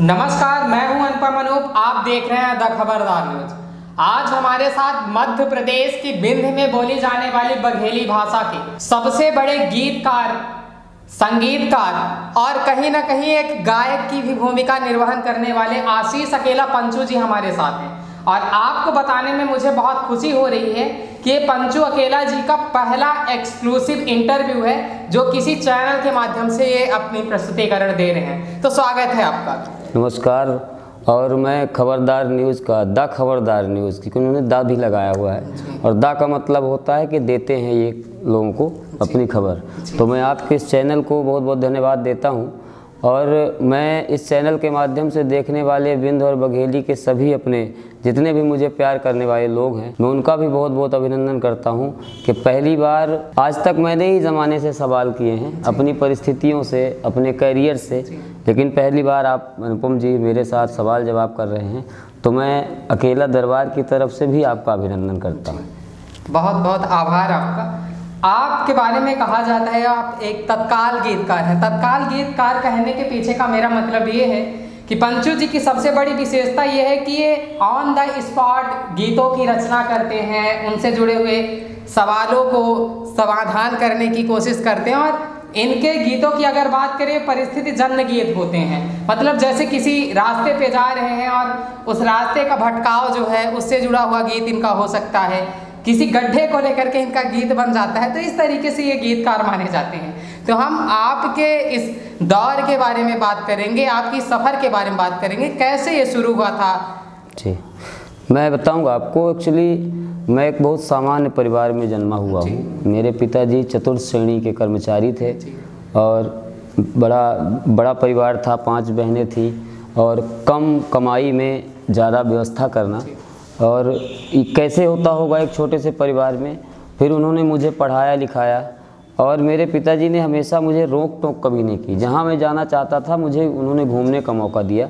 नमस्कार, मैं हूँ अनुपम अनूप आप देख रहे हैं द खबरदार न्यूज़। आज हमारे साथ मध्य प्रदेश की बिंद में बोली जाने वाली बघेली भाषा के सबसे बड़े गीतकार, संगीतकार और कहीं ना कहीं एक गायक की भी भूमिका निर्वहन करने वाले आशीष अकेला पंचू जी हमारे साथ हैं। और आपको बताने में मुझे बहुत खुशी हो रही है कि ये पंचू अकेला जी का पहला एक्सक्लूसिव इंटरव्यू है, जो किसी चैनल के माध्यम से ये अपनी प्रस्तुतिकरण दे रहे हैं। तो स्वागत है आपका। नमस्कार। और मैं खबरदार न्यूज़ का द खबरदार न्यूज़ क्योंकि उन्होंने दा भी लगाया हुआ है। और दा का मतलब होता है कि देते हैं ये लोगों को अपनी खबर। तो मैं आपके इस चैनल को बहुत बहुत धन्यवाद देता हूँ। और मैं इस चैनल के माध्यम से देखने वाले बिंद और बघेली के सभी अपने जितने भी मुझे प्यार करने वाले लोग हैं मैं उनका भी बहुत बहुत अभिनंदन करता हूँ कि पहली बार आज तक मैंने ही ज़माने से सवाल किए हैं अपनी परिस्थितियों से अपने करियर से। लेकिन पहली बार आप अनुपम जी मेरे साथ सवाल जवाब कर रहे हैं तो मैं अकेला दरबार की तरफ़ से भी आपका अभिनंदन करता हूँ। बहुत बहुत आभार आपका। आपके बारे में कहा जाता है, आप एक तत्काल गीतकार हैं। तत्काल गीतकार कहने के पीछे का मेरा मतलब ये है कि पंचू जी की सबसे बड़ी विशेषता ये है कि ये ऑन द स्पॉट गीतों की रचना करते हैं, उनसे जुड़े हुए सवालों को समाधान करने की कोशिश करते हैं और इनके गीतों की अगर बात करें, परिस्थिति जन्य गीत होते हैं। मतलब जैसे किसी रास्ते पे जा रहे हैं और उस रास्ते का भटकाव जो है, उससे जुड़ा हुआ गीत इनका हो सकता है। किसी गड्ढे को लेकर के इनका गीत बन जाता है तो इस तरीके से ये गीतकार माने जाते हैं। तो हम आपके इस दौर के बारे में बात करेंगे आपकी सफ़र के बारे में बात करेंगे कैसे ये शुरू हुआ था? जी मैं बताऊँगा आपको एक्चुअली मैं एक बहुत सामान्य परिवार में जन्मा हुआ हूँ। मेरे पिताजी चतुर्थ श्रेणी के कर्मचारी थे और बड़ा बड़ा परिवार था पाँच बहनें थी और कम कमाई में ज़्यादा व्यवस्था करना और कैसे होता होगा एक छोटे से परिवार में? फिर उन्होंने मुझे पढ़ाया लिखाया और मेरे पिताजी ने हमेशा मुझे रोक टोक कभी नहीं की। जहाँ मैं जाना चाहता था मुझे उन्होंने घूमने का मौका दिया।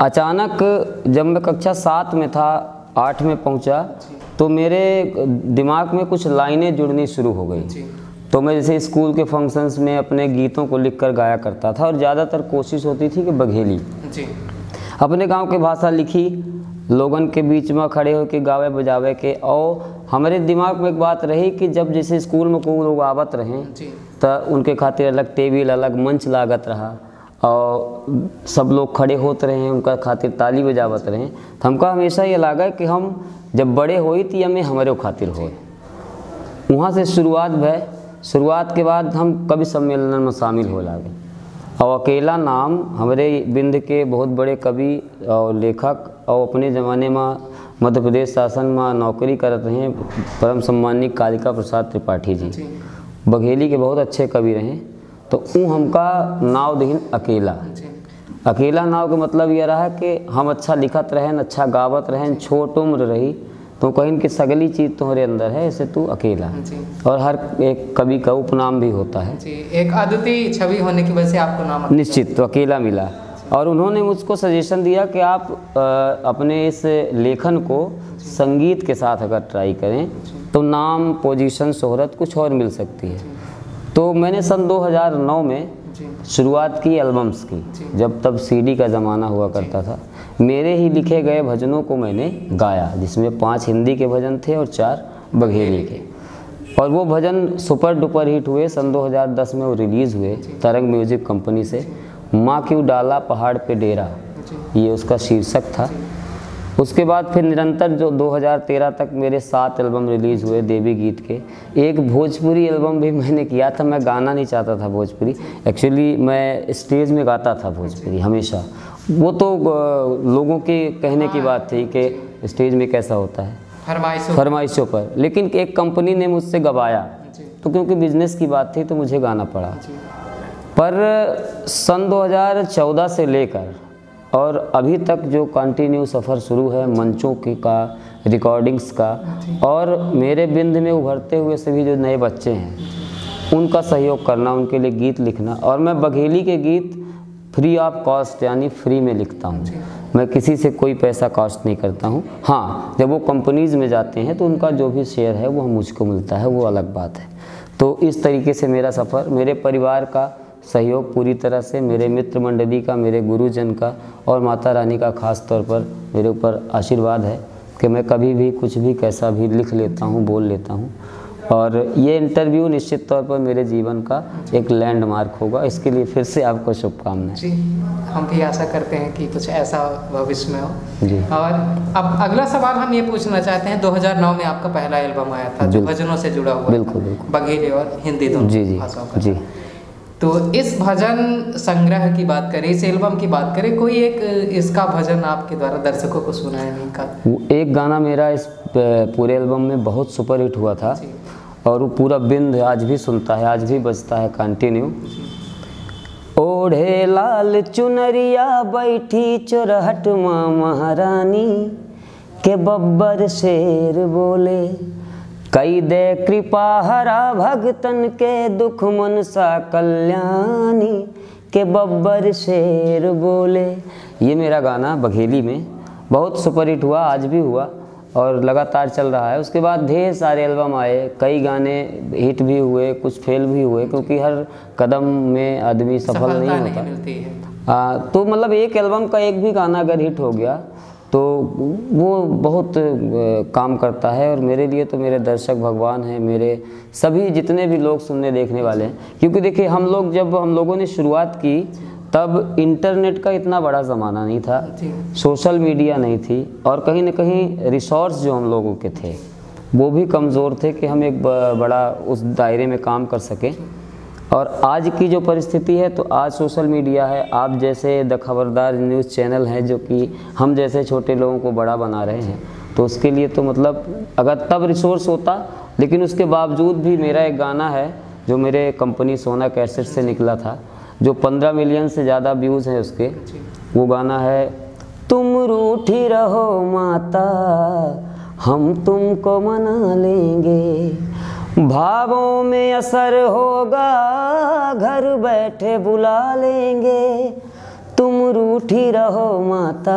अचानक जब मैं कक्षा सात में था आठ में पहुँचा तो मेरे दिमाग में कुछ लाइनें जुड़नी शुरू हो गई। तो मैं जैसे स्कूल के फ़ंक्शंस में अपने गीतों को लिखकर गाया करता था और ज़्यादातर कोशिश होती थी कि बघेली। जी। अपने गाँव की भाषा लिखी लोगन के बीच में खड़े होकर गावे बजावे के और हमारे दिमाग में एक बात रही कि जब जैसे स्कूल में कोई लोग आवत रहे तो उनके खातिर अलग टेबल अलग मंच लागत रहा और सब लोग खड़े होते रहे उनका खातिर ताली बजावत रहे। तो हमका हमेशा ये लगा कि हम जब बड़े होई तो हमें हमारे खातिर हो वहाँ से शुरुआत भय शुरुआत के बाद हम कवि सम्मेलन में शामिल हो लागे। और अकेला नाम हमारे बिंद के बहुत बड़े कवि और लेखक और अपने ज़माने में मध्य प्रदेश शासन में नौकरी करत रहे परम सम्मानित कालिका प्रसाद त्रिपाठी जी। बघेली के बहुत अच्छे कवि रहे तो ऊ हमका नाव दहीन अकेला। अकेला नाव के मतलब यह रहा कि हम अच्छा लिखत रहें अच्छा गावत रहें छोट उम्र रही तो कहीं कि सगली चीज़ तुम्हारे अंदर है ऐसे तू अकेला। जी। और हर एक कवि का उपनाम भी होता है। जी एक अद्वितीय छवि होने की वजह से आपको नाम निश्चित तो अकेला मिला। और उन्होंने मुझको सजेशन दिया कि आप अपने इस लेखन को संगीत के साथ अगर ट्राई करें तो नाम पोजीशन शोहरत कुछ और मिल सकती है। तो मैंने सन 2009 में शुरुआत की एल्बम्स की, जब तब सीडी का ज़माना हुआ करता था। मेरे ही लिखे गए भजनों को मैंने गाया, जिसमें पाँच हिंदी के भजन थे और चार बघेली के। और वो भजन सुपर डुपर हिट हुए, सन 2010 में वो रिलीज़ हुए, तरंग म्यूज़िक कंपनी से। माँ क्यों डाला पहाड़ पे डेरा? ये उसका शीर्षक था। उसके बाद फिर निरंतर जो 2013 तक मेरे सात एल्बम रिलीज़ हुए देवी गीत के एक भोजपुरी एल्बम भी मैंने किया था मैं गाना नहीं चाहता था भोजपुरी। एक्चुअली मैं स्टेज में गाता था भोजपुरी हमेशा। वो तो लोगों के कहने की बात थी कि स्टेज में कैसा होता है। फरमाइश फरमाइशों पर। लेकिन एक कंपनी ने मुझसे गवाया। तो क्योंकि बिज़नेस की बात थी तो मुझे गाना पड़ा। पर सन 2014 से लेकर और अभी तक जो कंटिन्यू सफ़र शुरू है मंचों की का रिकॉर्डिंग्स का और मेरे बिंद में उभरते हुए सभी जो नए बच्चे हैं उनका सहयोग करना उनके लिए गीत लिखना और मैं बघेली के गीत फ्री ऑफ़ कॉस्ट यानी फ्री में लिखता हूँ। मैं किसी से कोई पैसा कॉस्ट नहीं करता हूँ। हाँ जब वो कंपनीज़ में जाते हैं तो उनका जो भी शेयर है वो मुझको मिलता है वो अलग बात है। तो इस तरीके से मेरा सफ़र मेरे परिवार का सहयोग पूरी तरह से मेरे मित्र मंडली का मेरे गुरुजन का और माता रानी का खास तौर पर मेरे ऊपर आशीर्वाद है कि मैं कभी भी कुछ भी कैसा भी लिख लेता हूँ बोल लेता हूँ। और ये इंटरव्यू निश्चित तौर पर मेरे जीवन का एक लैंडमार्क होगा। इसके लिए फिर से आपको शुभकामनाएँ। जी हम भी आशा करते हैं कि कुछ ऐसा भविष्य में हो। जी। और अब अगला सवाल हम ये पूछना चाहते हैं 2009 में आपका पहला एल्बम आया था जो भजनों से जुड़ा हुआ बिल्कुल, बिल्कुल। बघेली और हिंदी दोनों जी जी। जी। तो इस भजन संग्रह की बात करें इस एल्बम की बात करें कोई एक इसका भजन आपके द्वारा दर्शकों को सुनाने का? वो एक गाना मेरा इस पूरे एल्बम में बहुत सुपर हिट हुआ था और वो पूरा बिंद आज भी सुनता है आज भी बजता है कंटिन्यू ओढ़े लाल चुनरिया बैठी चोरहट माँ महारानी के बब्बर शेर बोले कई दे कृपा हरा भगतन के दुख मनसा कल्याणी के बब्बर शेर बोले। ये मेरा गाना बघेली में बहुत सुपरहिट हुआ आज भी हुआ और लगातार चल रहा है। उसके बाद ढेर सारे एल्बम आए कई गाने हिट भी हुए कुछ फेल भी हुए क्योंकि हर कदम में आदमी सफल नहीं नहीं मिलती है। आ, तो मतलब एक एल्बम का एक भी गाना अगर हिट हो गया तो वो बहुत काम करता है और मेरे लिए तो मेरे दर्शक भगवान हैं मेरे सभी जितने भी लोग सुनने देखने वाले हैं। क्योंकि देखिए हम लोग जब हम लोगों ने शुरुआत की तब इंटरनेट का इतना बड़ा ज़माना नहीं था सोशल मीडिया नहीं थी और कहीं ना कहीं रिसोर्स जो हम लोगों के थे वो भी कमज़ोर थे कि हम एक बड़ा उस दायरे में काम कर सकें। और आज की जो परिस्थिति है तो आज सोशल मीडिया है। आप जैसे द खबरदार न्यूज़ चैनल हैं, जो कि हम जैसे छोटे लोगों को बड़ा बना रहे हैं तो उसके लिए तो मतलब अगर तब रिसोर्स होता, लेकिन उसके बावजूद भी मेरा एक गाना है, जो मेरे कंपनी सोना कैसेट से निकला था, जो 15 मिलियन से ज़्यादा व्यूज़ हैं उसके, वो गाना है, तुम रूठी रहो माता, हम तुमको मना लेंगे भावों में असर होगा घर बैठे बुला लेंगे। तुम रूठी रहो माता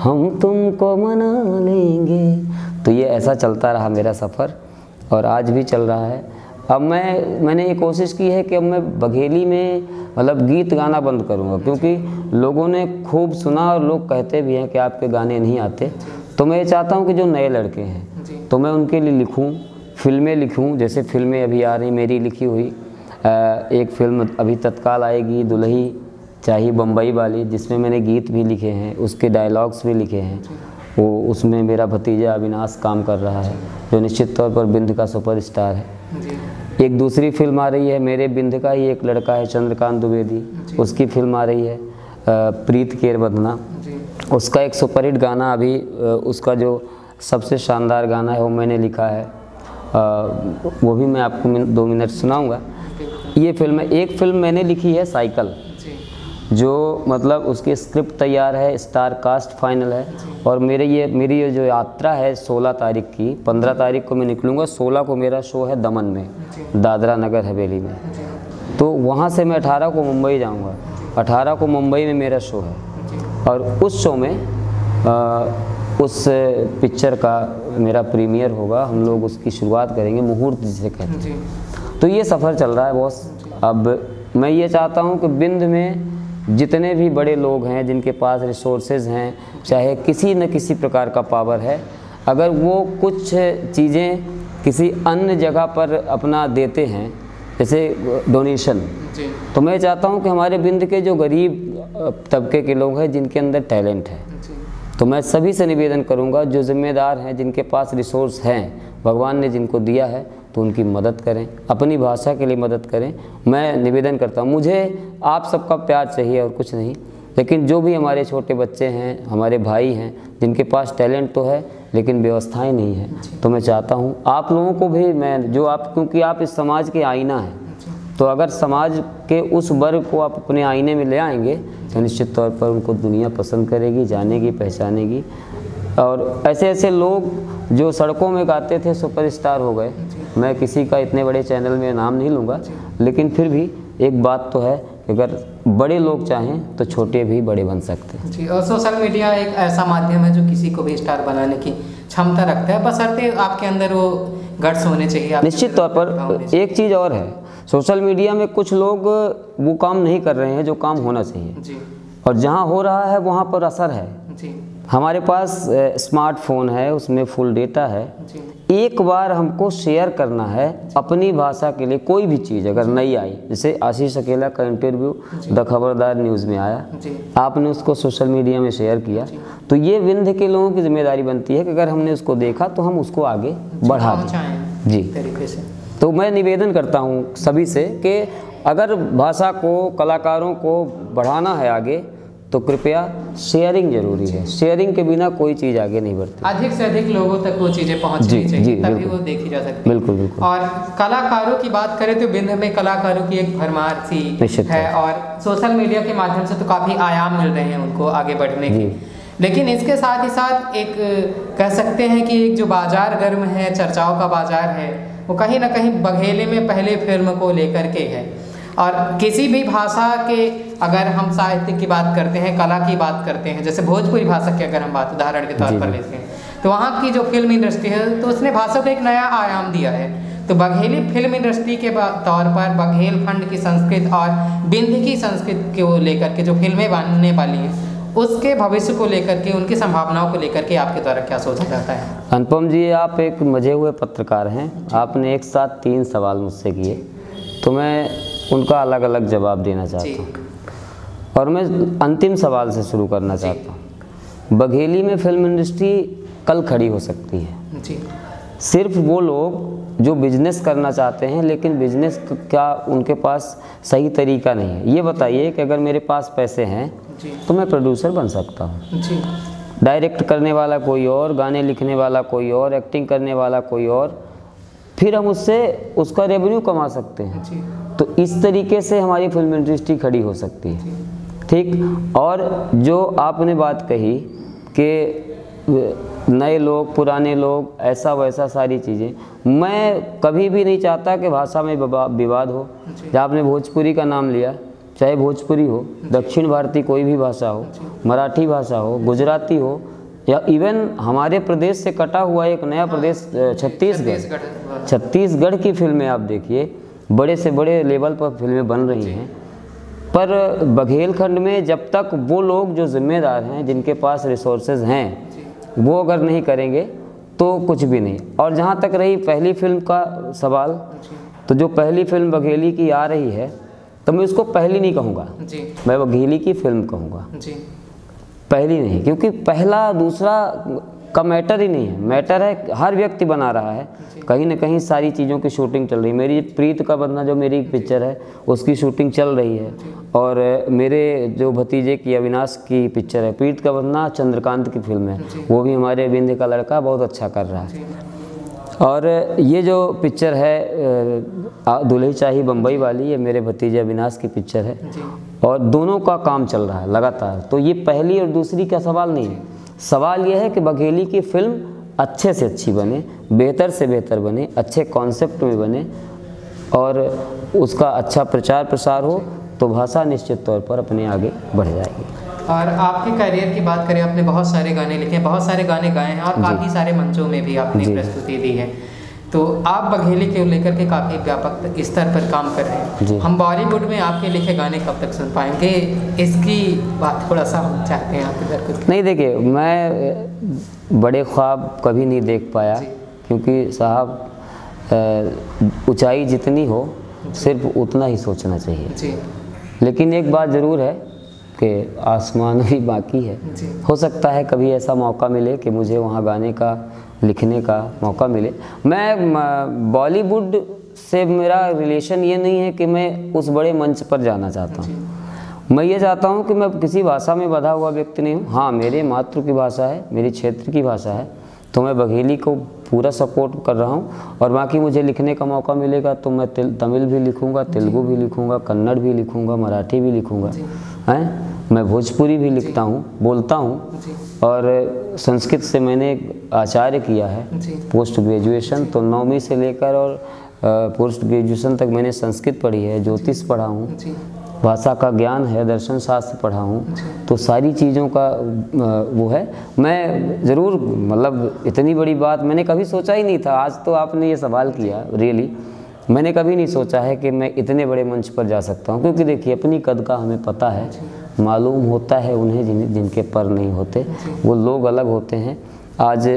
हम तुमको मना लेंगे। तो ये ऐसा चलता रहा मेरा सफ़र और आज भी चल रहा है। अब मैं मैंने ये कोशिश की है कि अब मैं बघेली में मतलब गीत गाना बंद करूँगा क्योंकि लोगों ने खूब सुना और लोग कहते भी हैं कि आपके गाने नहीं आते। तो मैं ये चाहता हूँ कि जो नए लड़के हैं तो मैं उनके लिए लिखूं फ़िल्में लिखूं जैसे फ़िल्में अभी आ रही मेरी लिखी हुई एक फ़िल्म अभी तत्काल आएगी दुल्ही चाहिए बम्बई वाली जिसमें मैंने गीत भी लिखे हैं उसके डायलॉग्स भी लिखे हैं। वो उसमें मेरा भतीजा अविनाश काम कर रहा है जो निश्चित तौर पर बिंद का सुपरस्टार है। एक दूसरी फ़िल्म आ रही है मेरे बिंद का ही एक लड़का है चंद्रकांत द्विवेदी। उसकी फ़िल्म आ रही है प्रीत केर बंधना जी। उसका एक सुपरहिट गाना अभी उसका जो सबसे शानदार गाना है वो मैंने लिखा है। वो भी मैं आपको मिन- दो मिनट सुनाऊँगा। ये फ़िल्म है एक फ़िल्म मैंने लिखी है साइकिल। जो। मतलब उसकी स्क्रिप्ट तैयार है स्टार कास्ट फाइनल है। और मेरे ये मेरी ये जो यात्रा है 16 तारीख की 15 तारीख को मैं निकलूँगा 16 को मेरा शो है दमन में दादरा नगर हवेली में। तो वहाँ से मैं 18 को मुंबई जाऊँगा। 18 को मुंबई में मेरा शो है। और उस शो में आ, उस पिक्चर का मेरा प्रीमियर होगा हम लोग उसकी शुरुआत करेंगे मुहूर्त जिसे कहते हैं। तो ये सफ़र चल रहा है बॉस। अब मैं ये चाहता हूँ कि बिंद में जितने भी बड़े लोग हैं जिनके पास रिसोर्सेज हैं चाहे किसी न किसी प्रकार का पावर है अगर वो कुछ चीज़ें किसी अन्य जगह पर अपना देते हैं जैसे डोनेशन तो मैं चाहता हूँ कि हमारे बिंद के जो गरीब तबके के लोग हैं जिनके अंदर टैलेंट है तो मैं सभी से निवेदन करूँगा, जो जिम्मेदार हैं, जिनके पास रिसोर्स हैं, भगवान ने जिनको दिया है तो उनकी मदद करें, अपनी भाषा के लिए मदद करें। मैं निवेदन करता हूँ, मुझे आप सबका प्यार चाहिए और कुछ नहीं, लेकिन जो भी हमारे छोटे बच्चे हैं, हमारे भाई हैं, जिनके पास टैलेंट तो है, लेकिन व्यवस्थाएँ नहीं है तो मैं चाहता हूँ, आप लोगों को भी मैं, जो आप, क्योंकि आप इस समाज के आईना हैं तो अगर समाज के उस वर्ग को आप अपने आईने में ले आएँगे तो निश्चित तौर पर उनको दुनिया पसंद करेगी जानेगी पहचानेगी। और ऐसे ऐसे लोग जो सड़कों में गाते थे सुपरस्टार हो गए। मैं किसी का इतने बड़े चैनल में नाम नहीं लूँगा लेकिन फिर भी एक बात तो है अगर बड़े लोग चाहें तो छोटे भी बड़े बन सकते हैं। जी और सोशल मीडिया एक ऐसा माध्यम है जो किसी को भी स्टार बनाने की क्षमता रखता है। बशर्ते आपके अंदर वो गट्स होने चाहिए निश्चित तौर पर एक चीज़ और है सोशल मीडिया में कुछ लोग वो काम नहीं कर रहे हैं जो काम होना चाहिए। जी। और जहाँ हो रहा है वहाँ पर असर है। जी। हमारे पास स्मार्टफ़ोन है उसमें फुल डेटा है। जी। एक बार हमको शेयर करना है अपनी भाषा के लिए कोई भी चीज़ अगर नई आई जैसे आशीष अकेला का इंटरव्यू द खबरदार न्यूज़ में आया। आपने उसको सोशल मीडिया में शेयर किया। तो ये विंध्य के लोगों की ज़िम्मेदारी बनती है कि अगर हमने उसको देखा तो हम उसको आगे बढ़ा दें। जी। तरीके से। तो मैं निवेदन करता हूँ सभी से कि अगर भाषा को कलाकारों को बढ़ाना है आगे तो कृपया शेयरिंग ज़रूरी है। शेयरिंग के बिना कोई चीज़ आगे नहीं बढ़ती। अधिक से अधिक लोगों तक वो चीज़ें पहुंचनी चाहिए तभी वो देखी जा सकती है। बिल्कुल बिल्कुल। और कलाकारों की बात करें तो बिंद में कलाकारों की एक भरमार सी निश्चित है और सोशल मीडिया के माध्यम से तो काफ़ी आयाम मिल रहे हैं उनको आगे बढ़ने के। लेकिन इसके साथ ही साथ एक कह सकते हैं कि एक जो बाज़ार गर्म है चर्चाओं का बाज़ार है वो कहीं ना कहीं बघेले में पहले फ़िल्म को लेकर के है। और किसी भी भाषा के अगर हम साहित्य की बात करते हैं कला की बात करते हैं जैसे भोजपुरी भाषा की अगर हम बात उदाहरण के तौर पर लेते हैं तो वहाँ की जो फ़िल्म इंडस्ट्री है तो उसने भाषा को एक नया आयाम दिया है। तो बघेली फ़िल्म इंडस्ट्री के तौर पर बघेल खंड की संस्कृत और बिंद की संस्कृत को लेकर के जो फ़िल्में बनने वाली हैं उसके भविष्य को लेकर के उनकी संभावनाओं को लेकर के आपके द्वारा क्या सोचा जाता है? अनुपम जी आप एक मज़े हुए पत्रकार हैं। आपने एक साथ तीन सवाल मुझसे किए। तो मैं उनका अलग अलग जवाब देना चाहता हूँ। और मैं अंतिम सवाल से शुरू करना चाहता हूँ। बघेली में फ़िल्म इंडस्ट्री कल खड़ी हो सकती है। जी। सिर्फ़ वो लोग जो बिज़नेस करना चाहते हैं लेकिन बिज़नेस का उनके पास सही तरीका नहीं है? ये बताइए कि अगर मेरे पास पैसे हैं तो मैं प्रोड्यूसर बन सकता हूँ। डायरेक्ट करने वाला कोई और गाने लिखने वाला कोई और एक्टिंग करने वाला कोई और फिर हम उससे उसका रेवेन्यू कमा सकते हैं। तो इस तरीके से हमारी फ़िल्म इंडस्ट्री खड़ी हो सकती है। ठीक? और जो आपने बात कही कि नए लोग पुराने लोग ऐसा वैसा सारी चीज़ें मैं कभी भी नहीं चाहता कि भाषा में विवाद हो। जब आपने भोजपुरी का नाम लिया चाहे भोजपुरी हो दक्षिण भारतीय कोई भी भाषा हो मराठी भाषा हो गुजराती हो या इवन हमारे प्रदेश से कटा हुआ एक नया प्रदेश छत्तीसगढ़। छत्तीसगढ़। छत्तीसगढ़ की फ़िल्में आप देखिए बड़े से बड़े लेवल पर फ़िल्में बन रही हैं। पर बघेलखंड में जब तक वो लोग जो जिम्मेदार हैं जिनके पास रिसोर्सेज हैं वो अगर नहीं करेंगे तो कुछ भी नहीं। और जहाँ तक रही पहली फ़िल्म का सवाल तो जो पहली फ़िल्म बघेली की आ रही है तो मैं उसको पहली नहीं कहूँगा। मैं बघेली की फ़िल्म कहूँगा। पहली नहीं क्योंकि पहला दूसरा का मैटर ही नहीं है। मैटर है हर व्यक्ति बना रहा है। कहीं ना कहीं सारी चीज़ों की शूटिंग चल रही है। मेरी प्रीत का बंधना जो मेरी पिक्चर है उसकी शूटिंग चल रही है। और मेरे जो भतीजे की अविनाश की पिक्चर है प्रीत का बंधना चंद्रकांत की फ़िल्म है। वो भी हमारे विंध्य का लड़का बहुत अच्छा कर रहा है। और ये जो पिक्चर है दुल्ही चाही बम्बई वाली ये मेरे भतीजे अविनाश की पिक्चर है। और दोनों का काम चल रहा है लगातार। तो ये पहली और दूसरी का सवाल नहीं है? सवाल यह है कि बघेली की फ़िल्म अच्छे से अच्छी बने बेहतर से बेहतर बने अच्छे कॉन्सेप्ट में बने और उसका अच्छा प्रचार प्रसार हो तो भाषा निश्चित तौर पर अपने आगे बढ़ जाएगी। और आपके करियर की बात करें आपने बहुत सारे गाने लिखे हैं बहुत सारे गाने गाए हैं और काफ़ी सारे मंचों में भी आपने प्रस्तुति दी है। तो आप बघेली को लेकर के काफ़ी व्यापक स्तर पर काम कर रहे हैं। हम बॉलीवुड में आपके लिखे गाने कब तक सुन पाएँगे? इसकी बात थोड़ा सा हम चाहते हैं आपके घर कुछ नहीं देखिए मैं बड़े ख्वाब कभी नहीं देख पाया क्योंकि साहब ऊंचाई जितनी हो सिर्फ़ उतना ही सोचना चाहिए। लेकिन एक बात ज़रूर है कि आसमान भी बाकी है। हो सकता है कभी ऐसा मौका मिले कि मुझे वहाँ गाने का लिखने का मौका मिले। मैं बॉलीवुड से मेरा रिलेशन ये नहीं है कि मैं उस बड़े मंच पर जाना चाहता हूँ। मैं ये चाहता हूँ कि मैं किसी भाषा में बधा हुआ व्यक्ति नहीं हूँ। हाँ मेरे मातृ की भाषा है मेरी क्षेत्र की भाषा है तो मैं बघेली को पूरा सपोर्ट कर रहा हूँ और बाकी मुझे लिखने का मौका मिलेगा तो मैं तमिल भी लिखूँगा तेलुगु भी लिखूँगा कन्नड़ भी लिखूँगा मराठी भी लिखूँगा। हैं? मैं भोजपुरी भी लिखता हूँ बोलता हूँ और संस्कृत से मैंने आचार्य किया है पोस्ट ग्रेजुएशन तो नौवीं से लेकर और पोस्ट ग्रेजुएशन तक मैंने संस्कृत पढ़ी है ज्योतिष पढ़ा हूँ। भाषा का ज्ञान है दर्शन शास्त्र पढ़ा हूँ तो सारी चीज़ों का वो है। मैं ज़रूर मतलब इतनी बड़ी बात मैंने कभी सोचा ही नहीं था। आज तो आपने ये सवाल किया रियली मैंने कभी नहीं सोचा है कि मैं इतने बड़े मंच पर जा सकता हूँ क्योंकि देखिए अपनी कद का हमें पता है। मालूम होता है उन्हें जिन जिनके पर नहीं होते। वो लोग अलग होते हैं। आज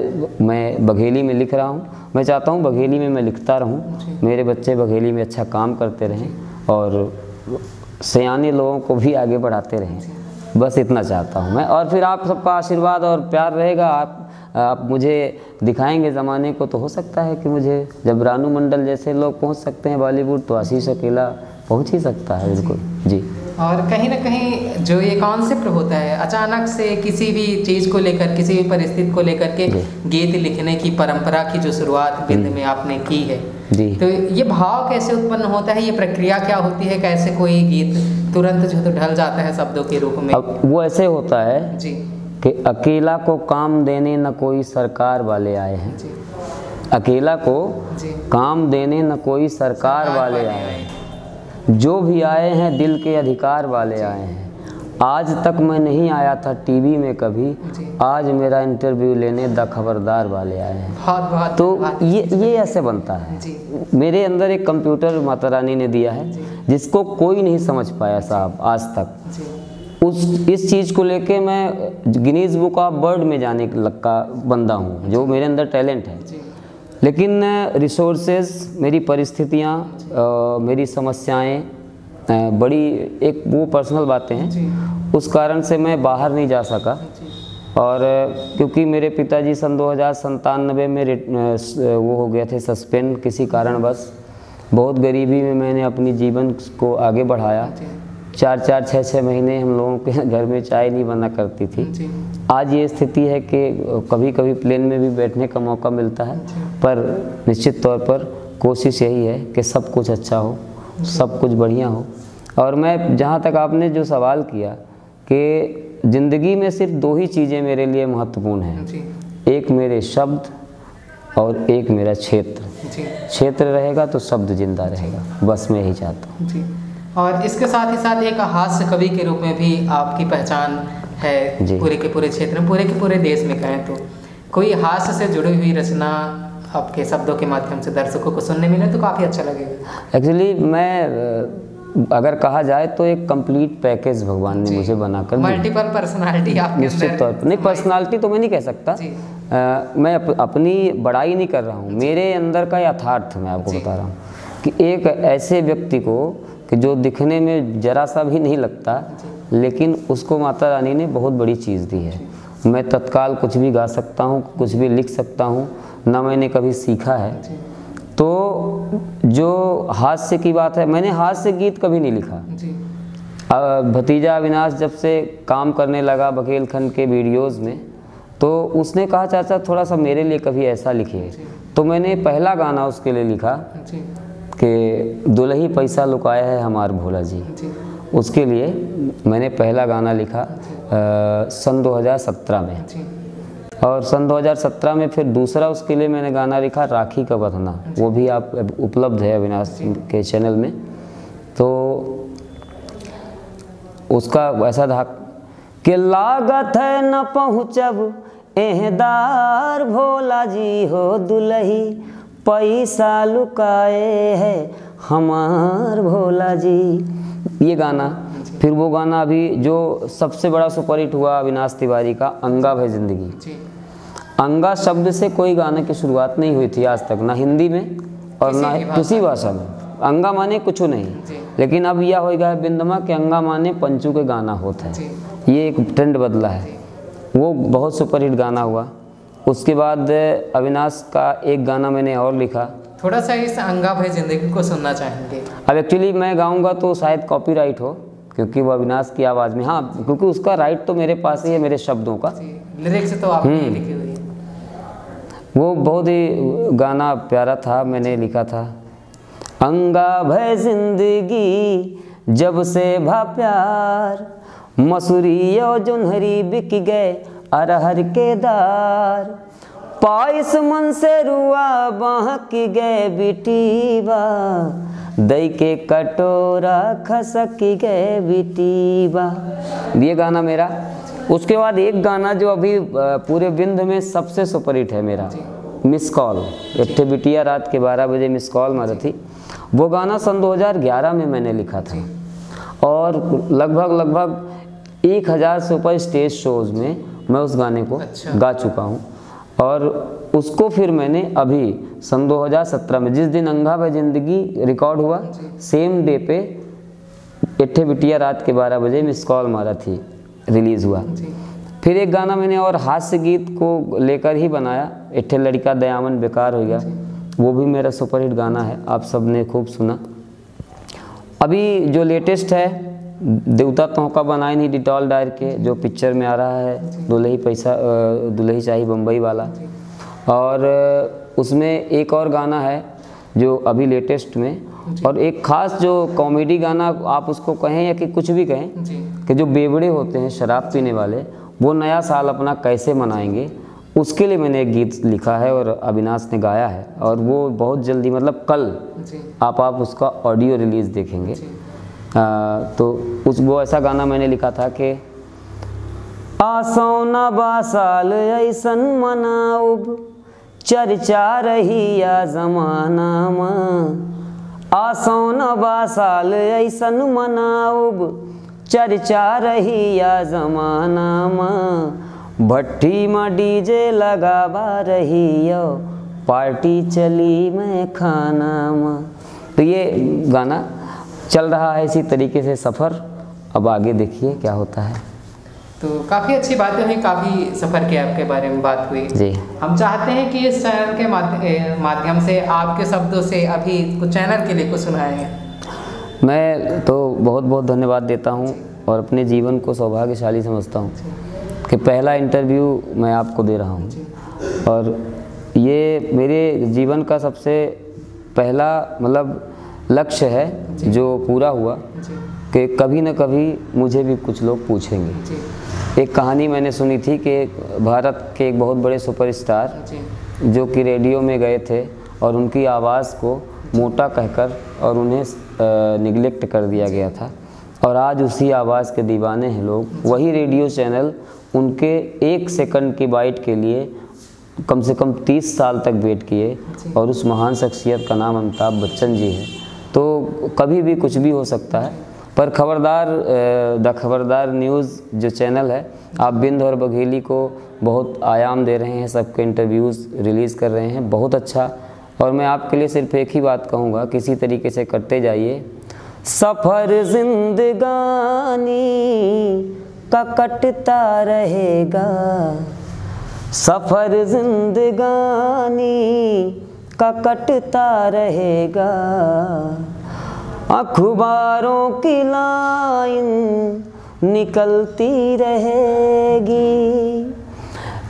मैं बघेली में लिख रहा हूँ। मैं चाहता हूँ बघेली में मैं लिखता रहूँ। मेरे बच्चे बघेली में अच्छा काम करते रहें और सयाने लोगों को भी आगे बढ़ाते रहें। बस इतना चाहता हूँ मैं। और फिर आप सबका आशीर्वाद और प्यार रहेगा। आप आप मुझे दिखाएँगे ज़माने को तो हो सकता है कि मुझे जब रानू मंडल जैसे लोग पहुँच सकते हैं बॉलीवुड तो आशीष अकेला पहुँच ही सकता है बिल्कुल। जी। और कहीं ना कहीं जो ये कॉन्सेप्ट होता है अचानक से किसी भी चीज़ को लेकर किसी भी परिस्थिति को लेकर के गीत लिखने की परंपरा की जो शुरुआत बिंद में आपने की है जी। तो ये भाव कैसे उत्पन्न होता है? ये प्रक्रिया क्या होती है? कैसे कोई गीत तुरंत जो तो ढल जाता है शब्दों के रूप में? अब वो ऐसे होता है जी। कि अकेला को काम देने न कोई सरकार वाले आए हैं। अकेला को जी। काम देने न कोई सरकार वाले आए हैं। जो भी आए हैं दिल के अधिकार वाले आए हैं। आज तक मैं नहीं आया था टीवी में कभी। आज मेरा इंटरव्यू लेने द खबरदार वाले आए हैं। बहुत बहुत तो। ये ये ऐसे बनता है। मेरे अंदर एक कंप्यूटर माता रानी ने दिया है जिसको कोई नहीं समझ पाया साहब आज तक। उस इस चीज़ को लेके मैं गिनीज बुक ऑफ़ बर्ड में जाने का बंदा हूँ जो मेरे अंदर टैलेंट है। लेकिन रिसोर्सेज मेरी परिस्थितियाँ मेरी समस्याएँ बड़ी एक वो पर्सनल बातें हैं। उस कारण से मैं बाहर नहीं जा सका। और क्योंकि मेरे पिताजी सन दो हज़ार में वो हो गए थे सस्पेंड किसी कारणवश। बहुत गरीबी में मैंने अपनी जीवन को आगे बढ़ाया। चार चार छः छः महीने हम लोगों के घर में चाय नहीं बना करती थी। आज ये स्थिति है कि कभी कभी प्लेन में भी बैठने का मौका मिलता है। पर निश्चित तौर पर कोशिश यही है कि सब कुछ अच्छा हो। सब कुछ बढ़िया हो। और मैं जहाँ तक आपने जो सवाल किया कि ज़िंदगी में सिर्फ़ दो ही चीज़ें मेरे लिए महत्वपूर्ण हैं। एक मेरे शब्द और एक मेरा क्षेत्र। क्षेत्र रहेगा तो शब्द ज़िंदा रहेगा बस मैं यही चाहता हूँ। और इसके साथ ही साथ एक हास्य कवि के रूप में भी आपकी पहचान है। पूरे के पूरे क्षेत्र में पूरे के पूरे देश में कहें तो। कोई हास्य से जुड़ी हुई रचना आपके शब्दों के माध्यम से दर्शकों को सुनने मिले तो काफ़ी अच्छा लगेगा। एक्चुअली मैं अगर कहा जाए तो एक कंप्लीट पैकेज भगवान ने मुझे बनाकर मल्टीपल पर्सनालिटी आपके निश्चित तौर पर। नहीं पर्सनालिटी तो मैं नहीं कह सकता। अ, मैं अप, अपनी बड़ाई नहीं कर रहा हूँ। मेरे अंदर का यथार्थ मैं आपको बता रहा हूँ कि एक ऐसे व्यक्ति को कि जो दिखने में जरा सा भी नहीं लगता लेकिन उसको माता रानी ने बहुत बड़ी चीज़ दी है। मैं तत्काल कुछ भी गा सकता हूँ कुछ भी लिख सकता हूँ ना मैंने कभी सीखा है। तो जो हास्य की बात है मैंने हास्य गीत कभी नहीं लिखा। जी। भतीजा अविनाश जब से काम करने लगा बघेलखंड के वीडियोस में तो उसने कहा चाचा थोड़ा सा मेरे लिए कभी ऐसा लिखिए। तो मैंने पहला गाना उसके लिए लिखा कि दुल्ही पैसा लुकाया है हमार भोला जी। जी। उसके लिए मैंने पहला गाना लिखा सन 2017 में। और सन 2017 में फिर दूसरा उसके लिए मैंने गाना लिखा राखी का बंधना वो भी आप उपलब्ध है अविनाश के चैनल में। तो उसका ऐसा था कि लागत है न पहुँचब एहदार भोला जी हो दुलही पैसा लुकाए है हमार भोला जी। ये गाना फिर वो गाना अभी जो सबसे बड़ा सुपरहिट हुआ अविनाश तिवारी का अंगा भय ज़िंदगी। अंगा शब्द से कोई गाने की शुरुआत नहीं हुई थी आज तक ना हिंदी में और ना किसी भाषा में। अंगा माने कुछ नहीं। लेकिन अब यह हो गया है बिंदमा कि अंगा माने पंचू के गाना होता है। ये एक ट्रेंड बदला है। वो बहुत सुपरहिट गाना हुआ। उसके बाद अविनाश का एक गाना मैंने और लिखा। थोड़ा सा इस अंगा भय ज़िंदगी को सुनना चाहेंगे। अब एक्चुअली मैं गाऊँगा तो शायद कॉपीराइट हो। क्योंकि वो अविनाश की आवाज़ में हाँ क्योंकि उसका राइट तो मेरे पास ही है मेरे शब्दों का। लिरिक्स तो आपने हम्म। लिखी हुई वो बहुत ही गाना प्यारा था मैंने लिखा था। अंगा भय ज़िंदगी जब से भा प्यार मसूरी और जोन्हरी बिक गए अरहर के दार। पाइस मन से रुआ बहक गए बिटीबा दई के कटोरा खसक गए बिटीबा ये गाना मेरा। उसके बाद एक गाना जो अभी पूरे बिंद में सबसे सुपरहिट है मेरा। मिस कॉल एक बिटिया रात के 12 बजे मिस कॉल मारी थी। वो गाना सन 2011 में मैंने लिखा था। और लगभग लगभग एक हज़ार से ऊपर स्टेज शोज़ में मैं उस गाने को अच्छा। गा चुका हूँ। और उसको फिर मैंने अभी सन 2017 में जिस दिन अंगा भाई ज़िंदगी रिकॉर्ड हुआ सेम डे पे इट्ठे बिटिया रात के 12 बजे मिस कॉल मारा थी रिलीज़ हुआ। फिर एक गाना मैंने और हास्य गीत को लेकर ही बनाया इट्ठे लड़का दयामन बेकार हो गया। वो भी मेरा सुपरहिट गाना है आप सबने खूब सुना। अभी जो लेटेस्ट है देवता तोहका बनाए नहीं डिटॉल डायर के जो पिक्चर में आ रहा है दुल्ही पैसा दुल्ही शाही बम्बई वाला। और उसमें एक और गाना है जो अभी लेटेस्ट में और एक खास जो कॉमेडी गाना आप उसको कहें या कि कुछ भी कहें कि जो बेवड़े होते हैं शराब पीने वाले वो नया साल अपना कैसे मनाएँगे उसके लिए मैंने एक गीत लिखा है और अविनाश ने गाया है। और वो बहुत जल्दी मतलब कल आप आप उसका ऑडियो रिलीज़ देखेंगे। आ, तो उस वो ऐसा गाना मैंने लिखा था कि आसौना बासाल ऐसन मनाउब चर्चा रही या जमाना में। आसौना बासाल ऐसन मनाउब चर्चा रही या जमाना में। भट्टी में डीजे लगावा रही यो पार्टी चली मैं खाना में। तो ये गाना चल रहा है इसी तरीके से सफ़र। अब आगे देखिए क्या होता है। तो काफ़ी अच्छी बातें हुई काफ़ी सफ़र के आपके बारे में बात हुई। जी। हम चाहते हैं कि इस चैनल के माध्यम से आपके शब्दों से अभी कुछ चैनल के लिए कुछ सुनाएँगे मैं तो बहुत बहुत धन्यवाद देता हूँ और अपने जीवन को सौभाग्यशाली समझता हूँ कि पहला इंटरव्यू मैं आपको दे रहा हूँ। और ये मेरे जीवन का सबसे पहला मतलब लक्ष्य है जो। पूरा हुआ कि कभी न कभी मुझे भी कुछ लोग पूछेंगे। जी। एक कहानी मैंने सुनी थी कि भारत के एक बहुत बड़े सुपरस्टार जी। कि रेडियो में गए थे और उनकी आवाज़ को मोटा कहकर और उन्हें निगलेक्ट कर दिया गया था। और आज उसी आवाज़ के दीवाने हैं लोग। वही रेडियो चैनल उनके एक सेकंड की बाइट के लिए कम से कम तीस साल तक वेट किए और उस महान शख्सियत का नाम अमिताभ बच्चन जी है। तो कभी भी कुछ भी हो सकता है। पर खबरदार द खबरदार न्यूज़ जो चैनल है, आप बिंद और बघेली को बहुत आयाम दे रहे हैं, सबके इंटरव्यूज़ रिलीज़ कर रहे हैं, बहुत अच्छा। और मैं आपके लिए सिर्फ़ एक ही बात कहूँगा, किसी तरीके से करते जाइए। सफ़र जिंदगानी का कटता रहेगा। सफ़र जिंदगानी का कटता रहेगा। अखबारों की लाइन निकलती रहेगी।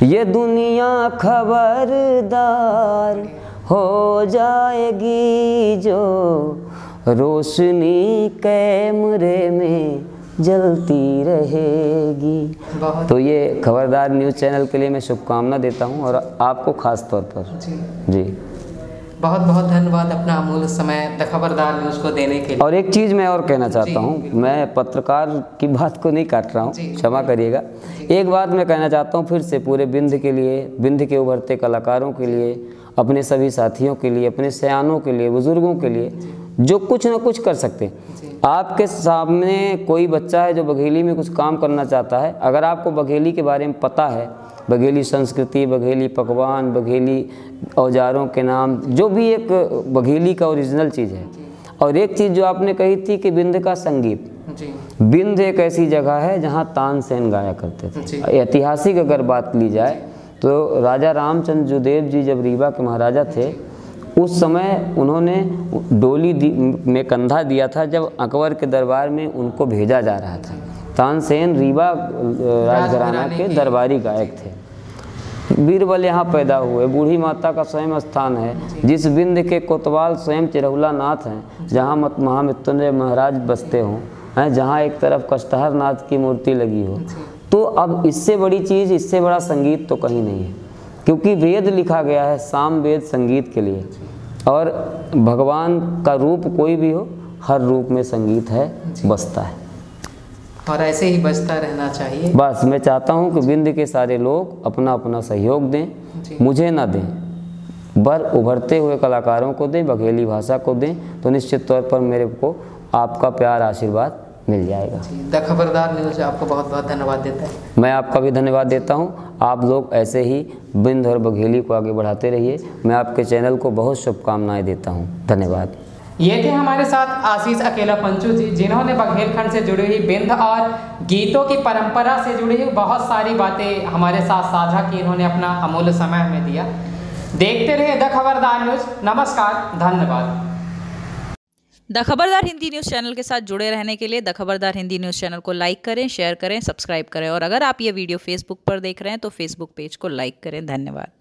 ये दुनिया खबरदार हो जाएगी जो रोशनी कैमरे में जलती रहेगी। तो ये खबरदार न्यूज़ चैनल के लिए मैं शुभकामना देता हूँ और आपको खास तौर पर। जी। जी। बहुत बहुत धन्यवाद अपना अमूल्य समय द खबरदार न्यूज़ को देने के लिए। और एक चीज़ मैं और कहना चाहता हूँ मैं पत्रकार की बात को नहीं काट रहा हूँ क्षमा करिएगा। एक बात मैं कहना चाहता हूँ फिर से पूरे बिंद के लिए बिंद के उभरते कलाकारों के लिए अपने सभी साथियों के लिए अपने सयानों के लिए बुज़ुर्गों के लिए जो। कुछ ना कुछ कर सकते हैं। आपके सामने कोई बच्चा है जो बघेली में कुछ काम करना चाहता है अगर आपको बघेली के बारे में पता है बघेली संस्कृति बघेली पकवान बघेली औजारों के नाम जो भी एक बघेली का ओरिजिनल चीज़ है। और एक चीज़ जो आपने कही थी कि बिंद का संगीत। बिंद एक ऐसी जगह है जहाँ तानसेन गाया करते थे। ऐतिहासिक अगर बात ली जाए तो राजा रामचंद्र जुदेव जी जब रीवा के महाराजा थे उस समय उन्होंने डोली में कंधा दिया था जब अकबर के दरबार में उनको भेजा जा रहा था। तानसेन रीवा राजघराना के के- दरबारी गायक थे। बीरबल यहाँ पैदा हुए। बूढ़ी माता का स्वयं स्थान है। जिस बिंद के कोतवाल स्वयं चिरहुला नाथ हैं जहाँ मत महामृत्युंजय महाराज बसते हों हैं जहाँ एक तरफ़ कष्टहर नाथ की मूर्ति लगी हो। तो अब इससे बड़ी चीज़ इससे बड़ा संगीत तो कहीं नहीं है क्योंकि वेद लिखा गया है साम वेद संगीत के लिए। और भगवान का रूप कोई भी हो हर रूप में संगीत है बसता है। और ऐसे ही बचता रहना चाहिए। बस मैं चाहता हूँ कि बिंद के सारे लोग अपना अपना सहयोग दें मुझे ना दें बर उभरते हुए कलाकारों को दें बघेली भाषा को दें तो निश्चित तौर पर मेरे को आपका प्यार आशीर्वाद मिल जाएगा। द खबरदार न्यूज़ आपको बहुत बहुत धन्यवाद देता है। मैं आपका भी धन्यवाद देता हूँ। आप लोग ऐसे ही बिंद और बघेली को आगे बढ़ाते रहिए। मैं आपके चैनल को बहुत शुभकामनाएँ देता हूँ। धन्यवाद। ये थे हमारे साथ आशीष अकेला पंचू जी, जिन्होंने बघेलखंड से जुड़ी हुई बिंद और गीतों की परंपरा से जुड़ी हुई बहुत सारी बातें हमारे साथ साझा की, इन्होंने अपना अमूल्य समय हमें दिया। देखते रहे द खबरदार न्यूज़। नमस्कार, धन्यवाद। The Khabardar Hindi news channel के साथ जुड़े रहने के लिए the Khabardar Hindi news channel को लाइक करें, शेयर करें, सब्सक्राइब करें और अगर आप ये वीडियो फेसबुक पर देख रहे हैं तो फेसबुक पेज को लाइक करें। धन्यवाद।